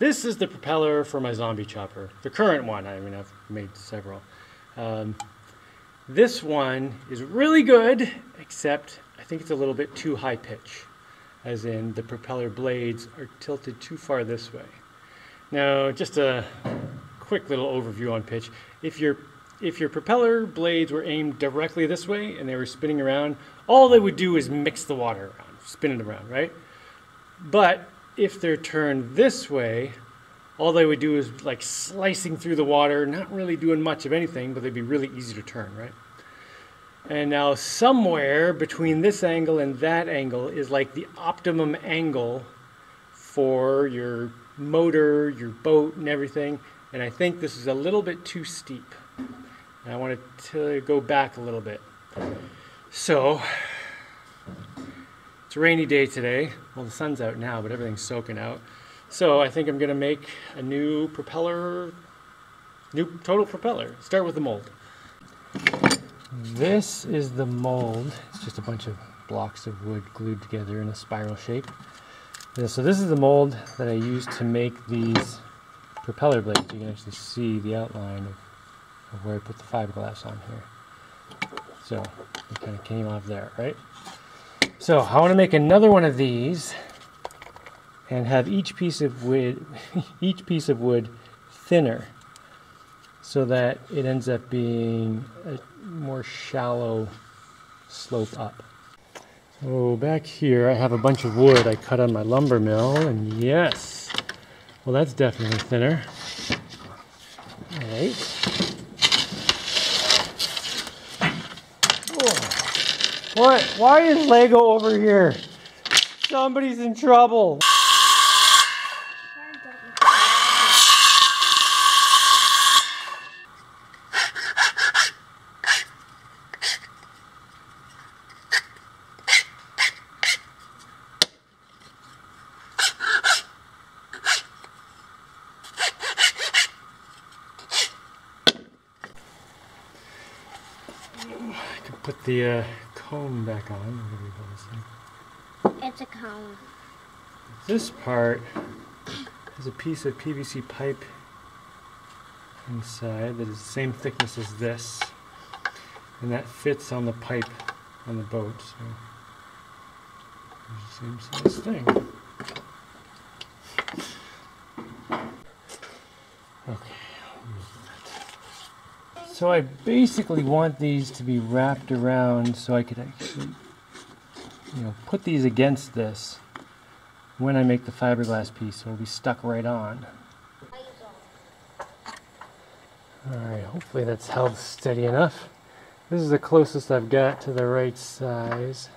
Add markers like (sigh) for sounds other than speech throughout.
this is the propeller for my zombie chopper. The current one, I mean, I've made several. Um, this one is really good, except I think it's a little bit too high pitch, as in the propeller blades are tilted too far this way. Now, just a quick little overview on pitch. If your if your propeller blades were aimed directly this way and they were spinning around, all they would do is mix the water around, spin it around, right? But if they're turned this way, all they would do is like slicing through the water, not really doing much of anything, but they'd be really easy to turn, right? And now somewhere between this angle and that angle is like the optimum angle for your motor, your boat, and everything. And I think this is a little bit too steep. And I want to go back a little bit. So, it's a rainy day today. Well, the sun's out now, but everything's soaking out. So I think I'm going to make a new propeller, new total propeller. Start with the mold. This is the mold. It's just a bunch of blocks of wood glued together in a spiral shape. So this is the mold that I used to make these propeller blades. You can actually see the outline of of where I put the fiberglass on here. So it kind of came off there, right? So I want to make another one of these and have each piece of wood, (laughs) each piece of wood thinner so that it ends up being a more shallow slope up. So back here I have a bunch of wood I cut on my lumber mill and yes, well that's definitely thinner. All right. What? Why is Lego over here? Somebody's in trouble. I put the uh, cone back on, whatever you this. It's a cone. This part has a piece of PVC pipe inside that is the same thickness as this. And that fits on the pipe on the boat. So same size thing. Okay. So I basically want these to be wrapped around so I could actually, you know, put these against this when I make the fiberglass piece so it'll be stuck right on. Alright, hopefully that's held steady enough. This is the closest I've got to the right size.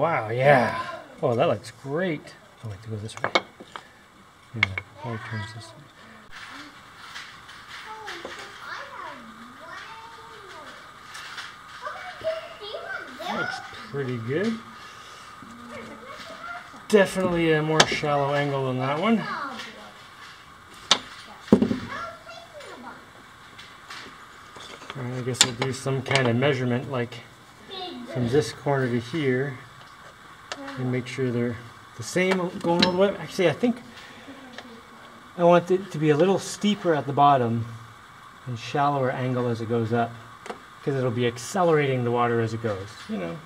Wow, yeah. That looks great. Oh, wait, to go this way. Yeah, probably turns this way. Looks pretty good. Definitely a more shallow angle than that one. I guess I'll do some kind of measurement like from this corner to here and make sure they're the same going all the way. Actually, I think I want it to be a little steeper at the bottom and shallower angle as it goes up because it'll be accelerating the water as it goes, you know,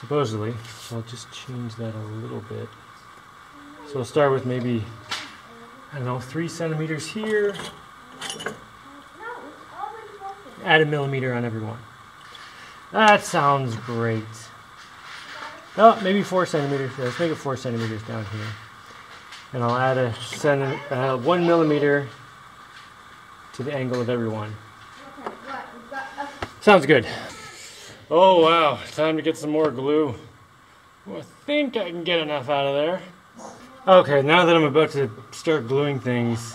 supposedly. So I'll just change that a little bit. So we'll start with maybe, I don't know, three centimeters here. Add a millimeter on every one. That sounds great. Oh, maybe four centimeters. Let's make it four centimeters down here. And I'll add a centi uh, one millimeter to the angle of every one. Sounds good. Oh wow, time to get some more glue. Well, I think I can get enough out of there. Okay, now that I'm about to start gluing things,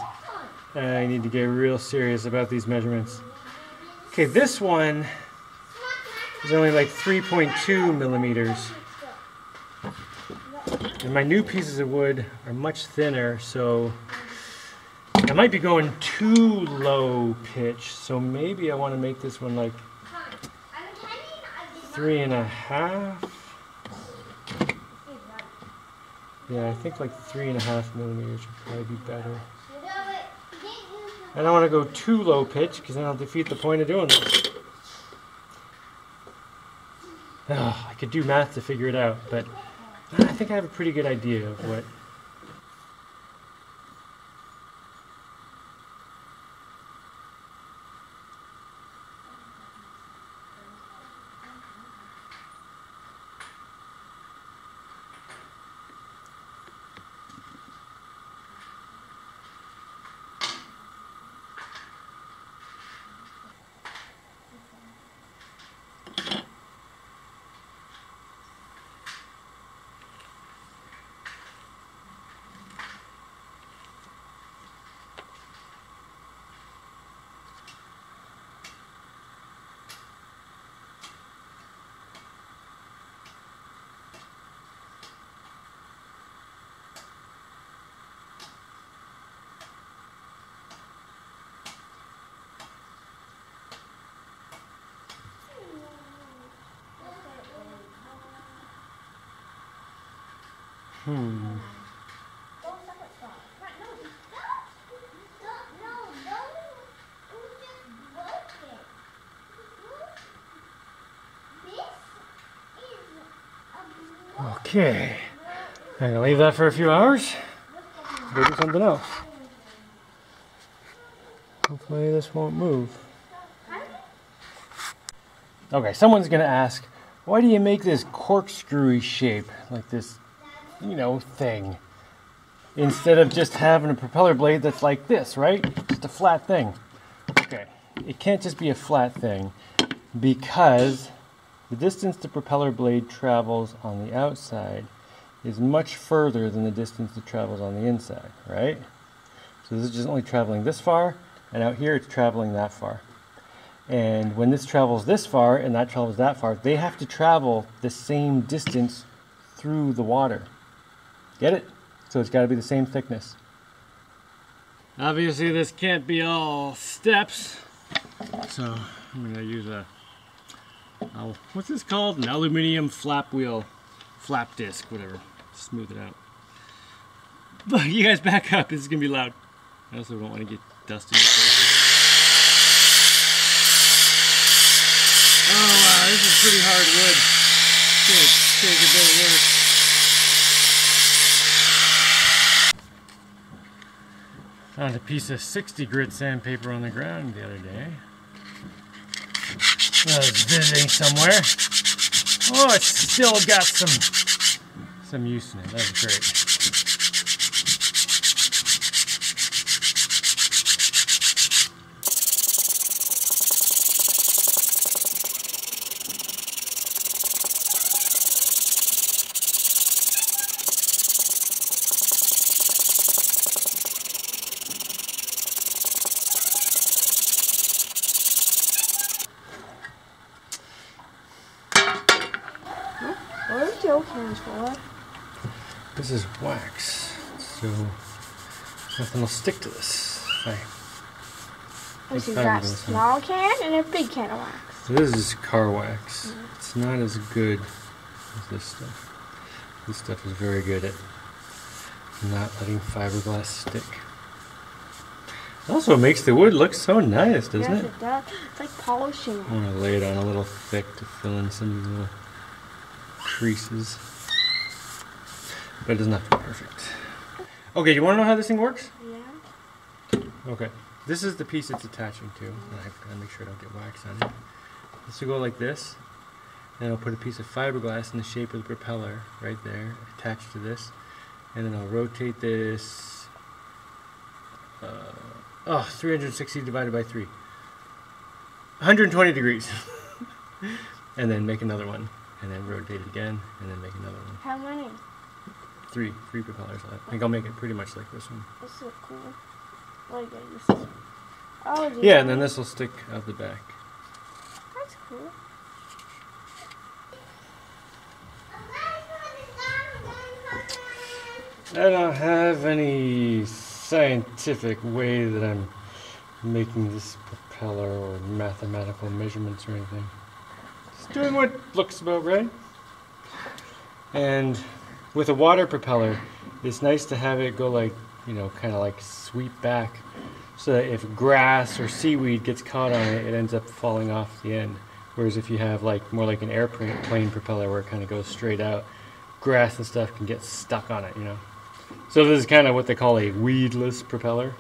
I need to get real serious about these measurements. Okay, this one is only like 3.2 millimeters. And my new pieces of wood are much thinner, so I might be going too low pitch. So maybe I want to make this one like three and a half. Yeah, I think like three and a half millimeters would probably be better. I don't want to go too low pitch because then I'll defeat the point of doing this. Oh, I could do math to figure it out, but think I have a pretty good idea of what Hmm. Okay. I'm gonna leave that for a few hours. Do something else. Hopefully this won't move. Okay, someone's gonna ask, why do you make this corkscrewy shape, like this, you know, thing, instead of just having a propeller blade that's like this, right? Just a flat thing. Okay, it can't just be a flat thing because the distance the propeller blade travels on the outside is much further than the distance it travels on the inside, right? So this is just only traveling this far, and out here it's traveling that far. And when this travels this far and that travels that far, they have to travel the same distance through the water. Get it? So it's got to be the same thickness. Obviously this can't be all steps, so I'm going to use a, oh, what's this called? An aluminum flap wheel, flap disc, whatever. Smooth it out. (laughs) But you guys back up, this is going to be loud. I also don't want to get dust in your face. Oh wow, this is pretty hard wood. Take a bit of work. Found a piece of 60 grit sandpaper on the ground the other day. I was visiting somewhere. Oh, it's still got some some use in it. That's great. What are gel cans for? This is wax, so nothing will stick to this. Right. This is a small can and a big can of wax. This is car wax. Mm-hmm. It's not as good as this stuff. This stuff is very good at not letting fiberglass stick. Also, makes the wood look so nice, doesn't yes, it? it does. It's like polishing I it. want to lay it on a little thick to fill in some of the little creases. But it doesn't have to be perfect. Okay, you want to know how this thing works? Yeah. Okay. This is the piece it's attaching to. And I've got to make sure I don't get wax on it. This will go like this. And I'll put a piece of fiberglass in the shape of the propeller right there, attached to this. And then I'll rotate this. Uh, oh, 360 divided by 3. 120 degrees. (laughs) and then make another one. And then rotate it again. And then make another one. How many? Three. Three propellers. I think I'll make it pretty much like this one. This is cool. Like to. Oh, do oh, Yeah, and then this will stick out the back. That's cool. I don't have any scientific way that I'm making this propeller or mathematical measurements or anything. Just doing what looks about right. And with a water propeller, it's nice to have it go like, you know, kind of like sweep back so that if grass or seaweed gets caught on it, it ends up falling off the end. Whereas if you have like more like an airplane propeller where it kind of goes straight out, grass and stuff can get stuck on it, you know. So this is kind of what they call a weedless propeller.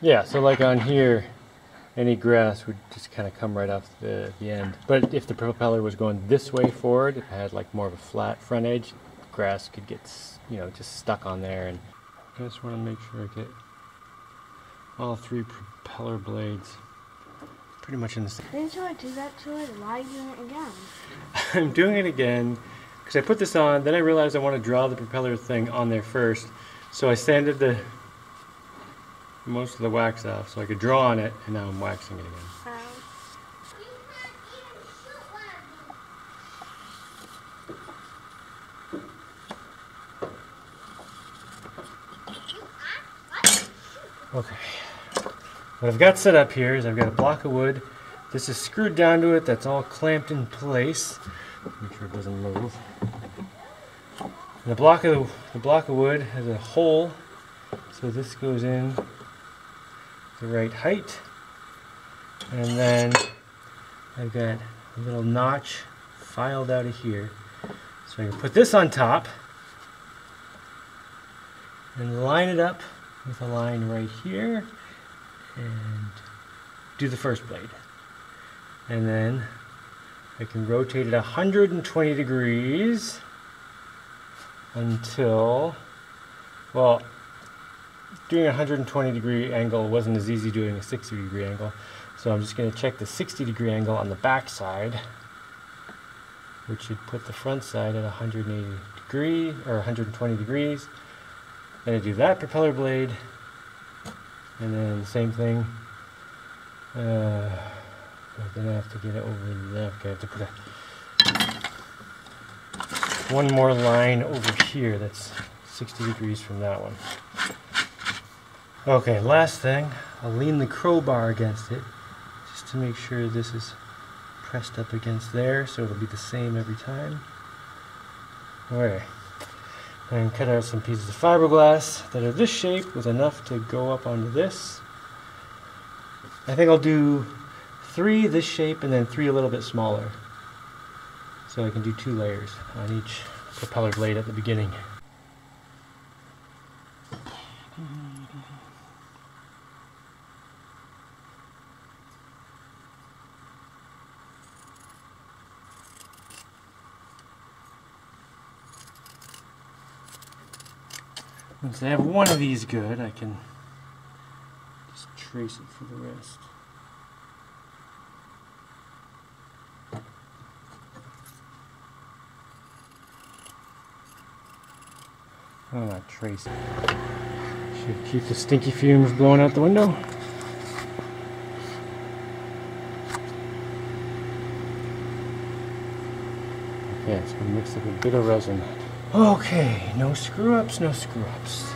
Yeah, so like on here, any grass would just kind of come right off the, the end. But if the propeller was going this way forward, it had like more of a flat front edge, grass could get, you know, just stuck on there. And I just want to make sure I get all three propeller blades pretty much in the same. Didn't you do that to it? Why are you doing it again? (laughs) I'm doing it again because I put this on, then I realized I want to draw the propeller thing on there first. So I sanded the most of the wax off so I could draw on it, and now I'm waxing it again. Okay. What I've got set up here is I've got a block of wood. This is screwed down to it. That's all clamped in place. Make sure it doesn't move. And the block of the block of wood has a hole, so this goes in the right height. And then I've got a little notch filed out of here, so I can put this on top and line it up with a line right here and do the first blade. And then I can rotate it 120 degrees until, well, doing a 120 degree angle wasn't as easy doing a 60 degree angle. So I'm just going to check the 60 degree angle on the back side, which should put the front side at 180 degree or 120 degrees. Then I do that propeller blade, and then the same thing. Uh, then I have to get it over there. Okay, I have to put a one more line over here that's 60 degrees from that one. Okay, last thing, I'll lean the crowbar against it just to make sure this is pressed up against there so it'll be the same every time. Okay and cut out some pieces of fiberglass that are this shape with enough to go up onto this. I think I'll do three this shape and then three a little bit smaller. So I can do two layers on each propeller blade at the beginning. Once I have one of these good, I can just trace it for the rest. Trace. Should keep the stinky fumes blowing out the window. Okay, it's gonna mix up a bit of resin. Okay, no screw ups, no screw ups.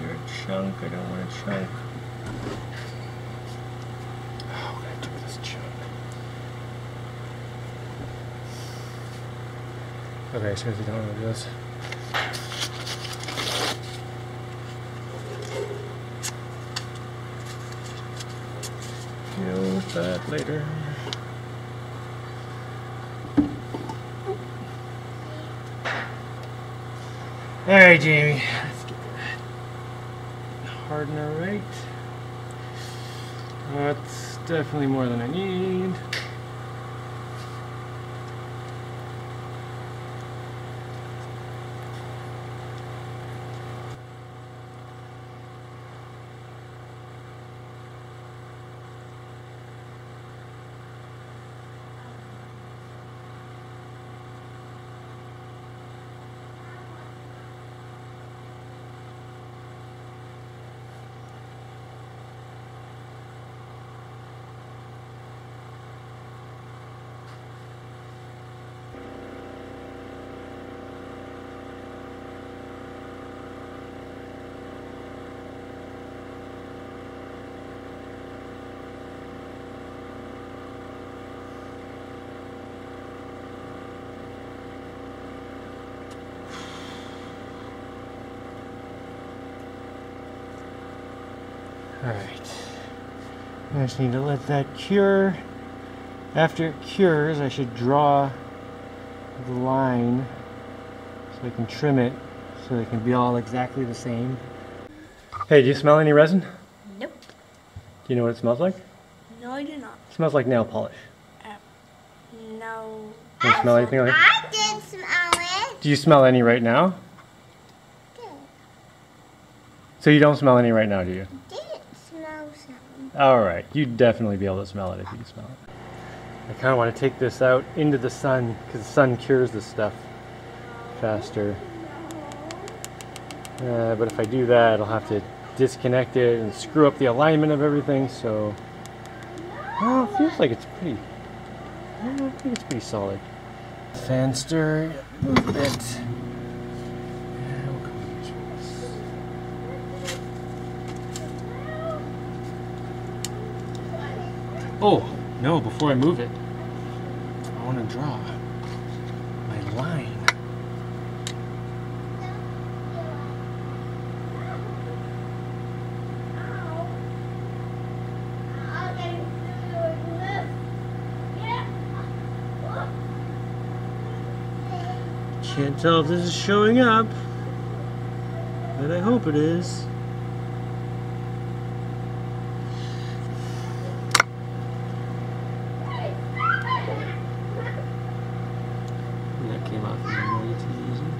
You're chunk, I don't want a chunk. What do I do this chunk? Okay, so you don't want to do this. Deal with that later. Alright, Jaimie. Let's get that hardener right. That's definitely more than I need. I just need to let that cure. After it cures, I should draw the line so I can trim it so they can be all exactly the same. Hey, do you smell any resin? Nope. Do you know what it smells like? No, I do not. It smells like nail polish. Uh, no. Do you smell anything like I did smell it. Do you smell any right now? So you don't smell any right now, do you? All right, you'd definitely be able to smell it if you could smell it. I kind of want to take this out into the sun because the sun cures this stuff faster. Uh, but if I do that, I'll have to disconnect it and screw up the alignment of everything. So, well, it feels like it's pretty. I think it's pretty solid. Fan stir bit. Yeah, we'll go with this. Oh, no, before I move it, I want to draw my line. Can't tell if this is showing up, but I hope it is. And that came out from the mold using.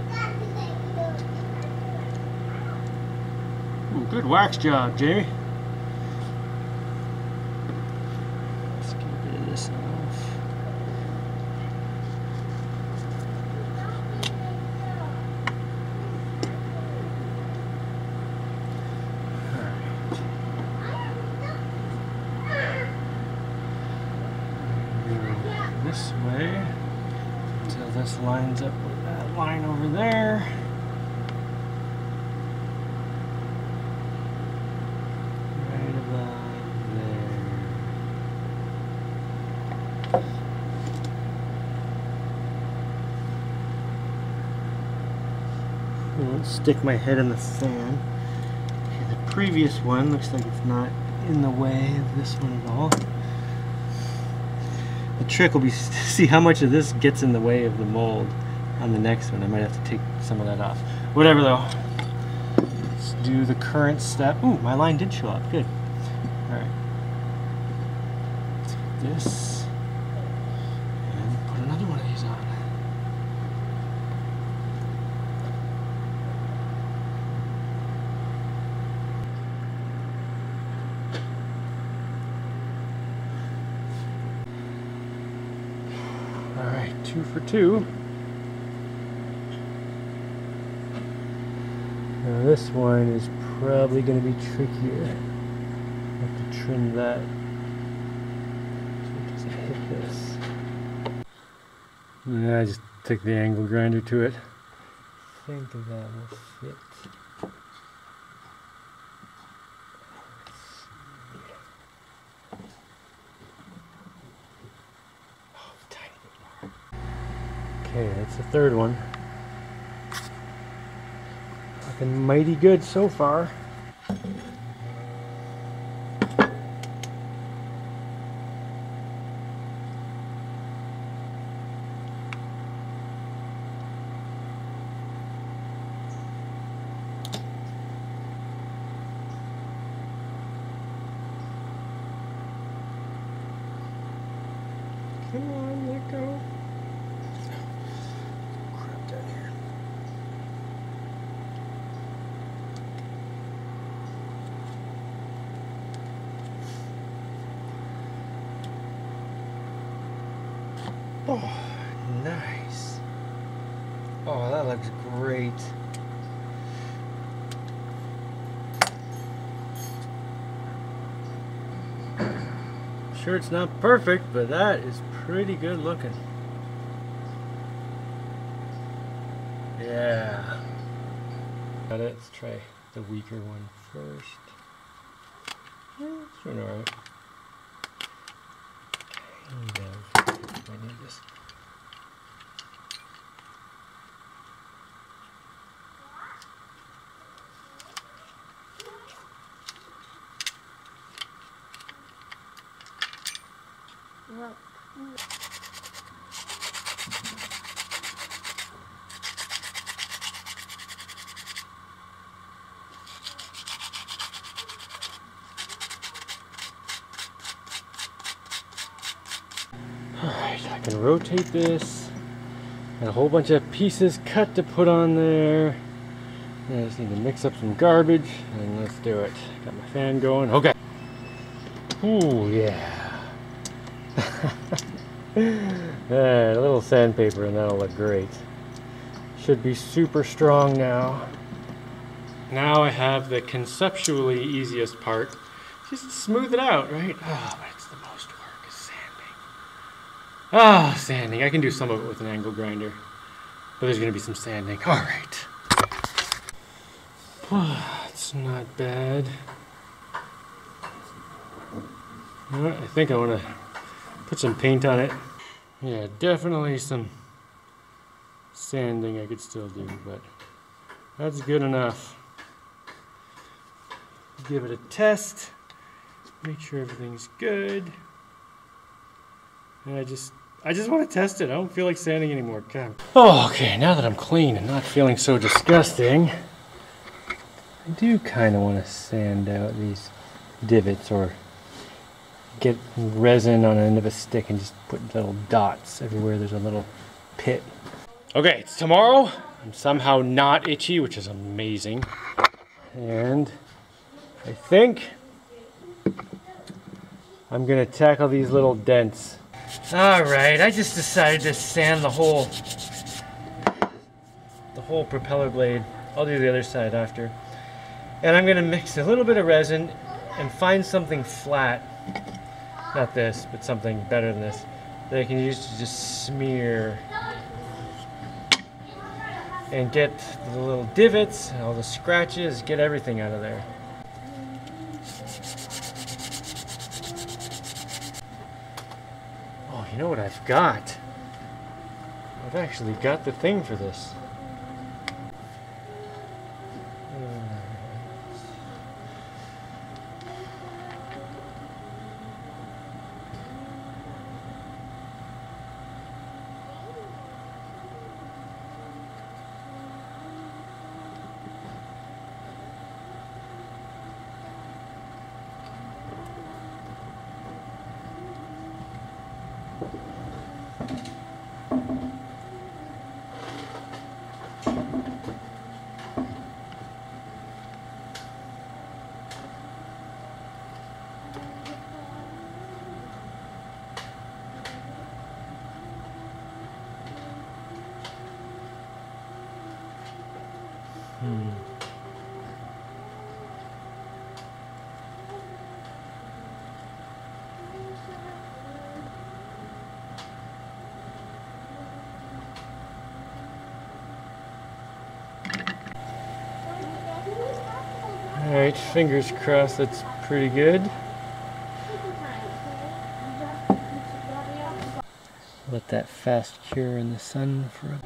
Ooh, good wax job, Jaimie. Let's get a bit of this off. Alright. This way until this lines up with that line over there. Right about there. I won't stick my head in the sand. Okay, the previous one looks like it's not in the way of this one at all. The trick will be (laughs) to see how much of this gets in the way of the mold on the next one. I might have to take some of that off. Whatever though. Let's do the current step. Ooh, my line did show up. Good. Alright. This. And put another one of these on. All right, two. Now this one is probably going to be trickier. have to trim that so it doesn't hit this. Yeah, I just took the angle grinder to it. I think that will fit. Oh, tiny bit more. Okay, that's the third one. Looking mighty good so far. Come on, let go. Crap down here. Oh, nice. Oh, that looks great. (clears throat) Sure, it's not perfect, but that is pretty good looking. Yeah. Got it. Let's try the weaker one first. Yeah, it's doing alright. Kind of. I need this. Alright, I can rotate this. And a whole bunch of pieces cut to put on there. I just need to mix up some garbage and let's do it. Got my fan going. Okay. Ooh, yeah. (laughs) a little sandpaper and that'll look great. Should be super strong now. Now I have the conceptually easiest part. Just smooth it out, right? Oh, but it's the most work is sanding. Ah, sanding. I can do some of it with an angle grinder. But there's going to be some sanding. All right. (sighs) It's not bad. Know what, I think I want to put some paint on it. Yeah, definitely some sanding I could still do, but that's good enough. Give it a test. Make sure everything's good. And I just I just want to test it. I don't feel like sanding anymore. God. Oh, okay. Now that I'm clean and not feeling so disgusting, I do kind of want to sand out these divots or get resin on the end of a stick and just put little dots everywhere there's a little pit. Okay, it's tomorrow. I'm somehow not itchy, which is amazing. And I think I'm gonna tackle these little dents. All right, I just decided to sand the whole the whole propeller blade. I'll do the other side after. And I'm gonna mix a little bit of resin and find something flat. Not this, but something better than this. That I can use to just smear and get the little divots, all the scratches, get everything out of there. Oh, you know what I've got? I've actually got the thing for this. Alright, fingers crossed that's pretty good. Let that fast cure in the sun for a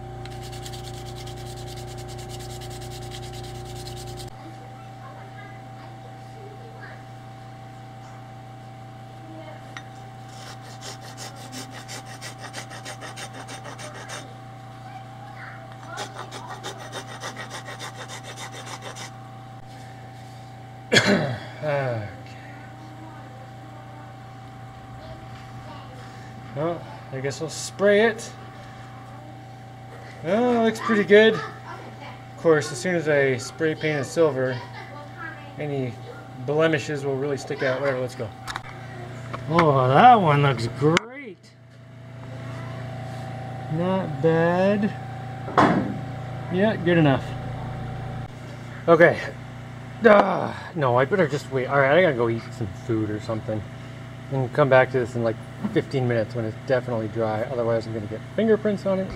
Okay. Well, I spray it. Oh, looks pretty good. Of course, as soon as I spray paint it silver, any blemishes will really stick out. Whatever, let's go. Oh, that one looks great. Not bad. Yeah, good enough. Okay, Ah, no, I better just wait. All right, I gotta go eat some food or something. And come back to this in like 15 minutes when it's definitely dry. Otherwise, I'm gonna get fingerprints on it.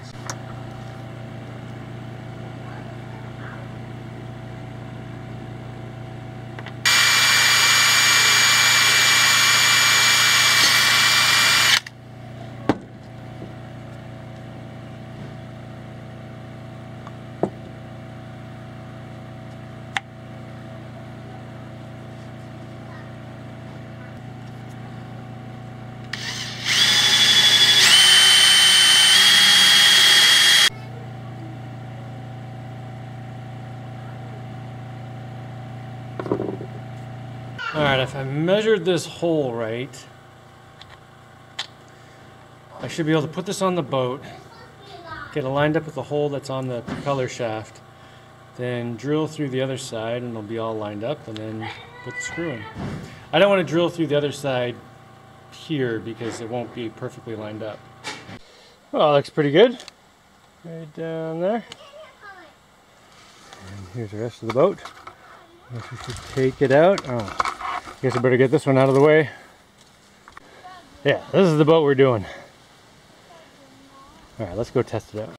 All right, if I measured this hole right, I should be able to put this on the boat, get it lined up with the hole that's on the propeller shaft, then drill through the other side and it'll be all lined up and then put the screw in. I don't want to drill through the other side here because it won't be perfectly lined up. Well, looks pretty good. Right down there. And here's the rest of the boat. Guess we should take it out. Oh, guess I better get this one out of the way. Yeah, this is the boat we're doing. All right, let's go test it out.